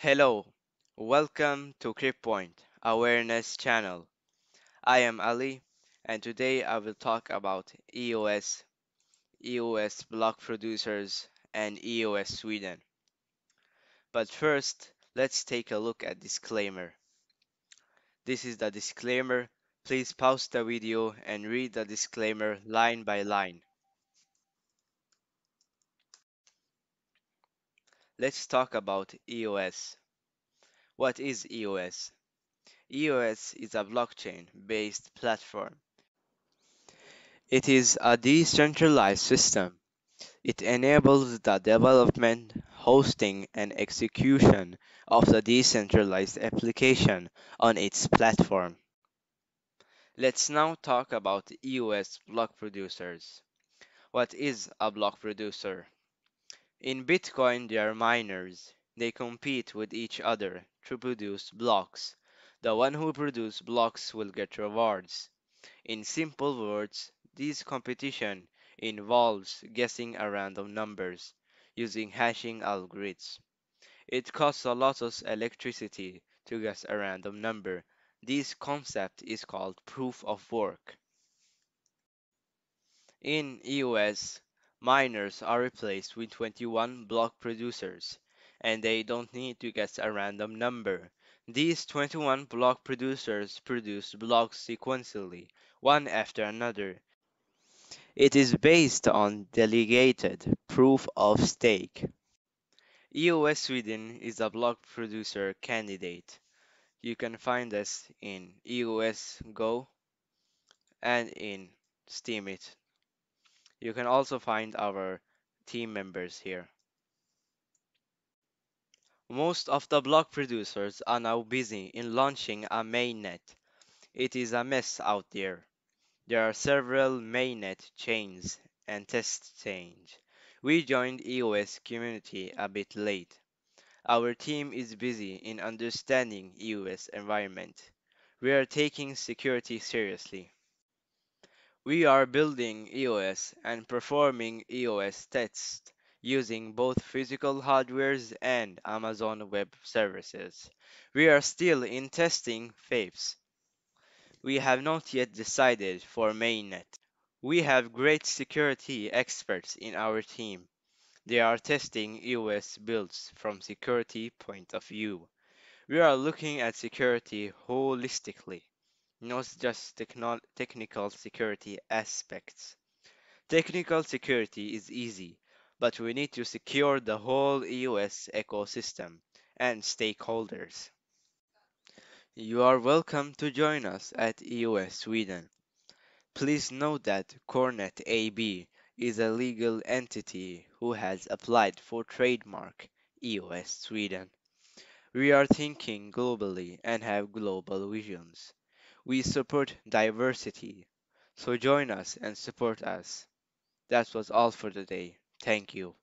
Hello, welcome to CryptPoint Awareness Channel. I am Ali, and today I will talk about EOS, EOS block producers, and EOS Sweden. But first, let's take a look at disclaimer. This is the disclaimer. Please pause the video and read the disclaimer line by line. Let's talk about EOS. What is EOS? EOS is a blockchain-based platform. It is a decentralized system. It enables the development, hosting, and execution of the decentralized application on its platform. Let's now talk about EOS block producers. What is a block producer? In Bitcoin, they are miners. They compete with each other to produce blocks. The one who produces blocks will get rewards. In simple words, this competition involves guessing a random numbers using hashing algorithms. It costs a lot of electricity to guess a random number. This concept is called proof of work. In EOS, miners are replaced with 21 block producers, and they don't need to guess a random number. These 21 block producers produce blocks sequentially, one after another. It is based on delegated proof of stake. EOS Sweden is a block producer candidate. You can find us in EOS Go and in Steemit. You can also find our team members here. Most of the block producers are now busy in launching a mainnet. It is a mess out there. There are several mainnet chains and test chains. We joined EOS community a bit late. Our team is busy in understanding EOS environment. We are taking security seriously. We are building EOS and performing EOS tests using both physical hardwares and Amazon Web Services. We are still in testing phase. We have not yet decided for mainnet. We have great security experts in our team. They are testing EOS builds from security point of view. We are looking at security holistically not just techno- technical security aspects. Technical security is easy, but we need to secure the whole EOS ecosystem and stakeholders. You are welcome to join us at EOS Sweden. Please note that Cornet AB is a legal entity who has applied for trademark EOS Sweden. We are thinking globally and have global visions. We support diversity, so join us and support us. That was all for today. Thank you.